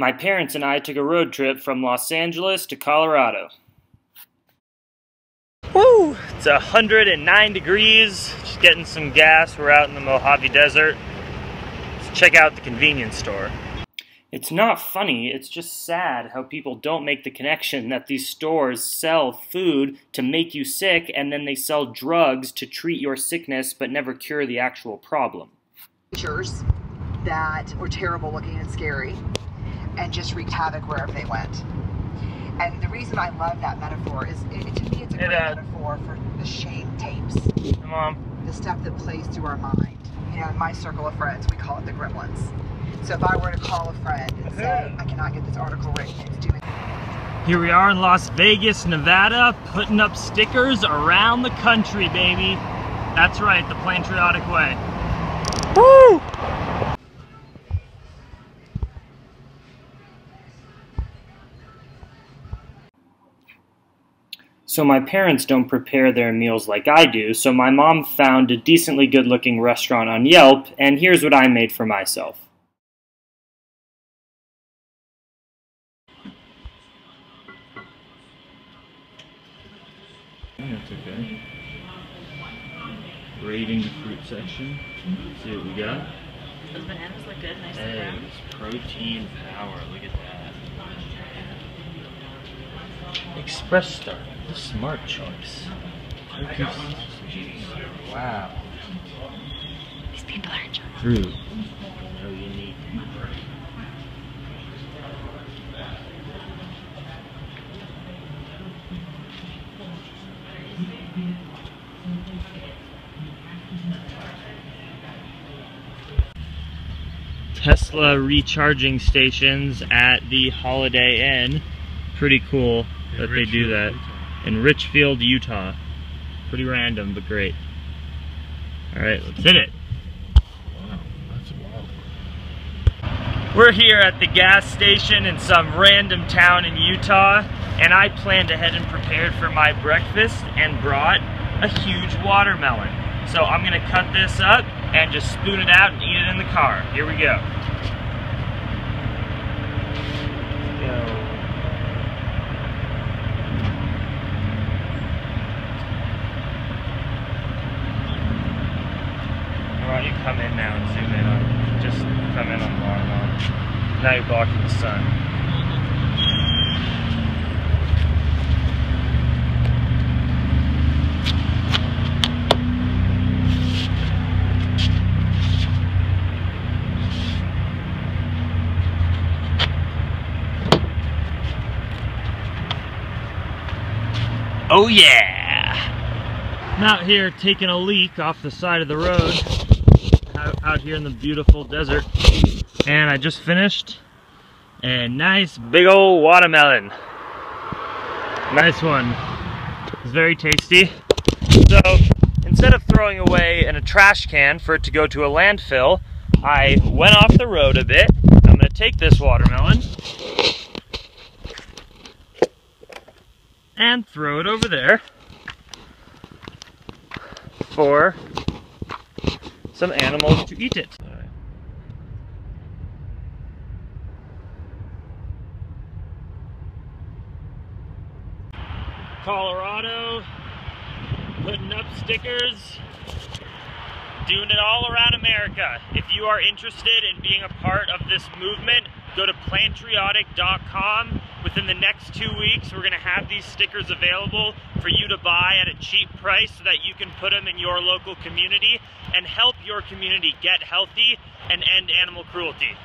My parents and I took a road trip from Los Angeles to Colorado. Woo! It's 109 degrees, just getting some gas. We're out in the Mojave Desert. Let's check out the convenience store. It's not funny, it's just sad how people don't make the connection that these stores sell food to make you sick and then they sell drugs to treat your sickness but never cure the actual problem. Creatures that were terrible looking and scary and just wreaked havoc wherever they went. And the reason I love that metaphor is, it, to me, it's a Hey, great Dad. metaphor for the shame tapes, Mom, the stuff that plays through our mind. You know, in my circle of friends, we call it the gremlins. So if I were to call a friend and say, I cannot get this article written, it's doing here we are in Las Vegas, Nevada, putting up stickers around the country, baby. That's right, the Plantriotic Way. Woo! So my parents don't prepare their meals like I do, so my mom found a decently good looking restaurant on Yelp, and here's what I made for myself. That's okay. Rating the fruit section. See what we got. Those bananas look good, nice and brown. Eggs, protein power. Look at that. Express Start, the smart choice. Wow. These people are enjoying. Fruit. So unique. Tesla recharging stations at the Holiday Inn. Pretty cool that they do that. In Richfield, Utah. Pretty random, but great. Alright, let's hit it. Wow, that's wild. We're here at the gas station in some random town in Utah, and I planned ahead and prepared for my breakfast and brought a huge watermelon. So I'm gonna cut this up and just spoon it out and eat it in the car. Here we go. Why you come in now and zoom in on, just come in on watermelon. Now you're blocking the sun. Oh yeah! I'm out here taking a leak off the side of the road out, here in the beautiful desert. And I just finished a nice big old watermelon. Nice one. It's very tasty. So instead of throwing away in a trash can for it to go to a landfill, I went off the road a bit. I'm gonna take this watermelon and throw it over there for some animals to eat it. Colorado, putting up stickers, doing it all around America. If you are interested in being a part of this movement, go to plantriotic.com. Within the next two weeks, we're going to have these stickers available for you to buy at a cheap price so that you can put them in your local community and help your community get healthy and end animal cruelty.